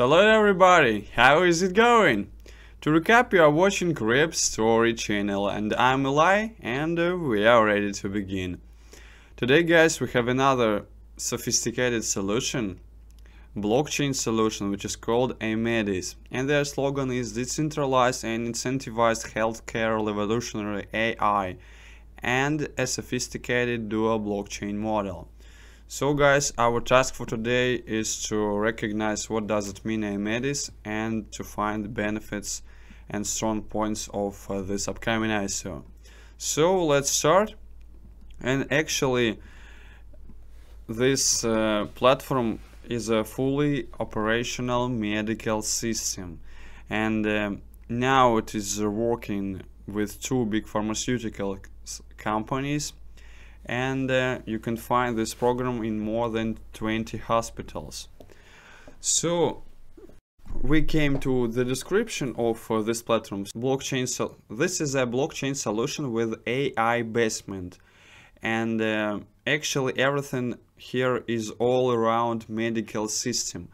Hello everybody, how is it going? To recap, you are watching Cryp Story channel and I'm Eli and uh, we are ready to begin. Today guys we have another sophisticated solution, blockchain solution which is called Aimedis and their slogan is decentralized and incentivized healthcare revolutionary AI and a sophisticated dual blockchain model. So guys, our task for today is to recognize what does it mean Aimedis and to find benefits and strong points of uh, this upcoming ICO. So let's start. And actually, this uh, platform is a fully operational medical system. And uh, now it is working with two big pharmaceutical companies and uh, you can find this program in more than 20 hospitals. So we came to the description of uh, this platform. Blockchain. So this is a blockchain solution with AI basement, and uh, actually everything here is all around medical system.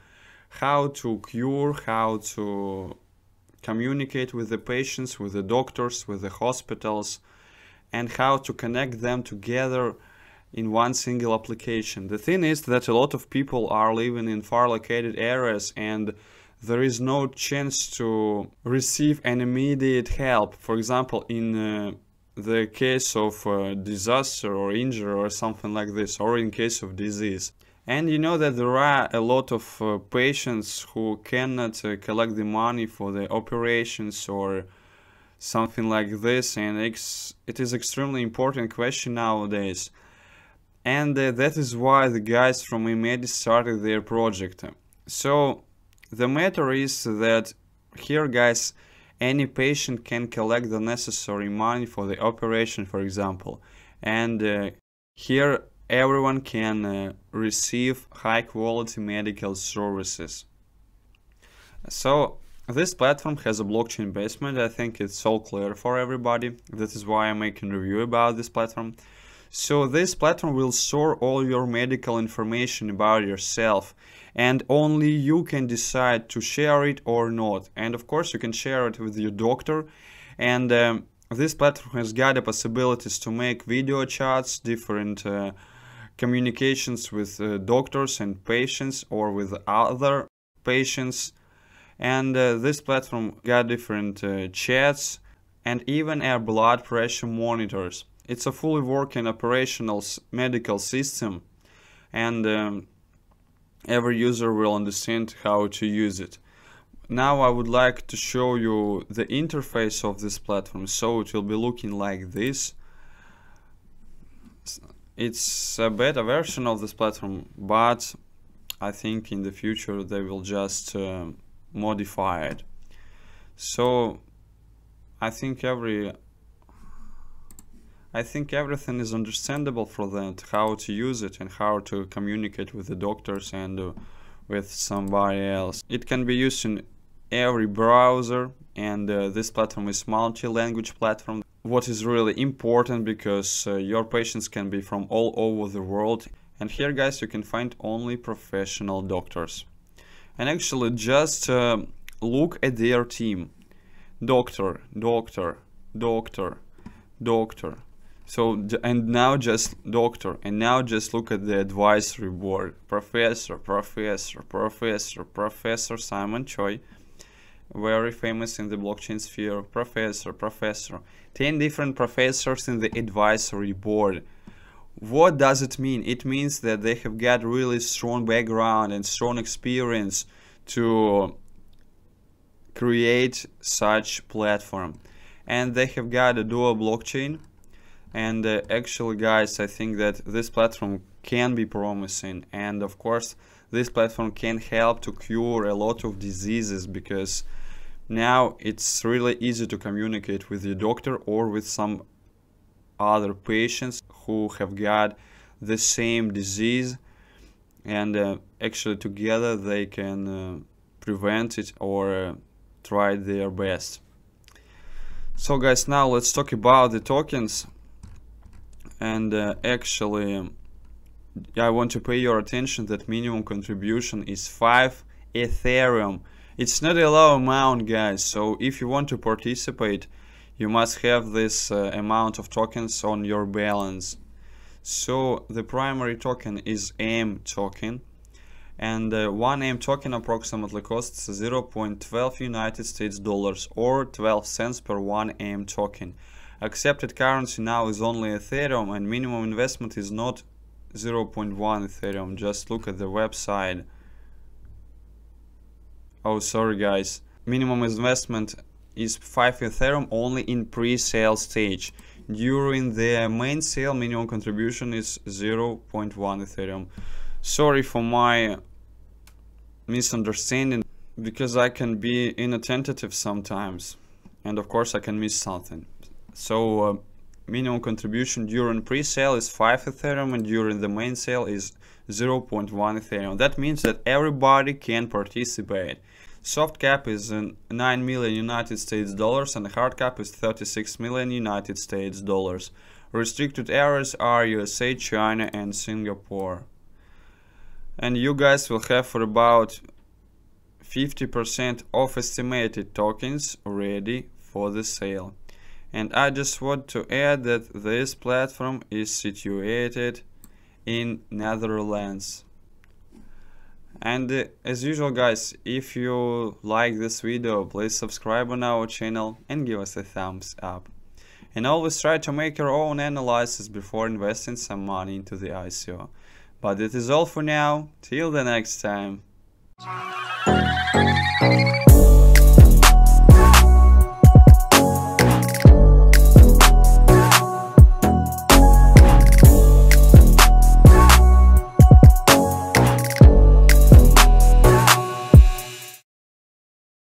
How to cure, how to communicate with the patients, with the doctors, with the hospitals and how to connect them together in one single application. The thing is that a lot of people are living in far located areas and there is no chance to receive an immediate help. For example, in uh, the case of uh, disaster or injury or something like this, or in case of disease. And you know that there are a lot of uh, patients who cannot uh, collect the money for the operations or something like this and it is extremely important question nowadays. And uh, that is why the guys from Aimedis started their project. So the matter is that here guys any patient can collect the necessary money for the operation for example. And uh, here everyone can uh, receive high quality medical services. So this platform has a blockchain basement, I think it's all clear for everybody. That is why I'm making review about this platform. So this platform will store all your medical information about yourself and only you can decide to share it or not. And of course you can share it with your doctor and um, this platform has got the possibilities to make video chats, different uh, communications with uh, doctors and patients or with other patients and uh, this platform got different uh, chats and even air blood pressure monitors. It's a fully working operational medical system and um, every user will understand how to use it. Now I would like to show you the interface of this platform so it will be looking like this. It's a beta version of this platform but I think in the future they will just uh, modified. So I think every I think everything is understandable for that how to use it and how to communicate with the doctors and uh, with somebody else. It can be used in every browser and uh, this platform is multi-language platform. What is really important because uh, your patients can be from all over the world. And here guys you can find only professional doctors and actually just uh, look at their team. Doctor doctor doctor doctor. So and now just doctor. And now just look at the advisory board. Professor professor professor professor simon choi. Very famous in the blockchain sphere. Professor professor. 10 different professors in the advisory board what does it mean? It means that they have got really strong background and strong experience to create such platform. And they have got a dual blockchain. And uh, actually, guys, I think that this platform can be promising. And of course, this platform can help to cure a lot of diseases because now it's really easy to communicate with your doctor or with some other patients who have got the same disease. And uh, actually together they can uh, prevent it or uh, try their best. So guys now let's talk about the tokens. And uh, actually I want to pay your attention that minimum contribution is 5 Ethereum. It's not a low amount guys, so if you want to participate, you must have this uh, amount of tokens on your balance. So the primary token is AIM token and uh, one AIM token approximately costs 0.12 United States dollars or 12 cents per one AIM token. Accepted currency now is only Ethereum and minimum investment is not 0.1 Ethereum. Just look at the website. Oh, sorry guys. Minimum investment is 5 Ethereum only in pre-sale stage. During the main sale, minimum contribution is 0.1 Ethereum. Sorry for my misunderstanding because I can be inattentive sometimes and of course I can miss something. So uh, minimum contribution during pre-sale is 5 Ethereum and during the main sale is 0.1 Ethereum. That means that everybody can participate. Soft cap is 9 million United States dollars and hard cap is 36 million United States dollars. Restricted areas are USA, China and Singapore and you guys will have for about 50% of estimated tokens ready for the sale. And I just want to add that this platform is situated in Netherlands. And uh, as usual guys, if you like this video, please subscribe on our channel and give us a thumbs up. And always try to make your own analysis before investing some money into the ICO. But it is all for now. Till the next time.